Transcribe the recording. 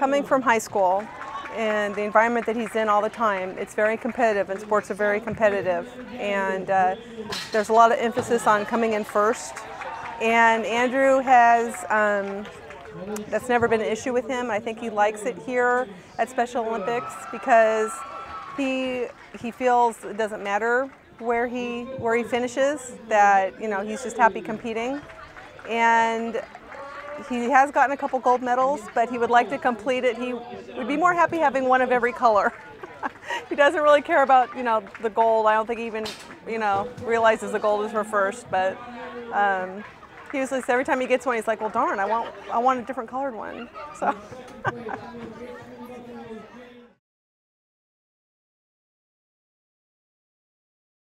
coming from high school and the environment that he's in all the time, it's very competitive and sports are very competitive. And uh, there's a lot of emphasis on coming in first. And Andrew has, um, that's never been an issue with him. I think he likes it here at Special Olympics because he, he feels it doesn't matter where he, where he finishes, that, you know, he's just happy competing. And he has gotten a couple gold medals, but he would like to complete it. He would be more happy having one of every color. he doesn't really care about, you know, the gold. I don't think he even, you know, realizes the gold is for first, but um, he usually every time he gets one, he's like, well, darn, I want, I want a different colored one. So.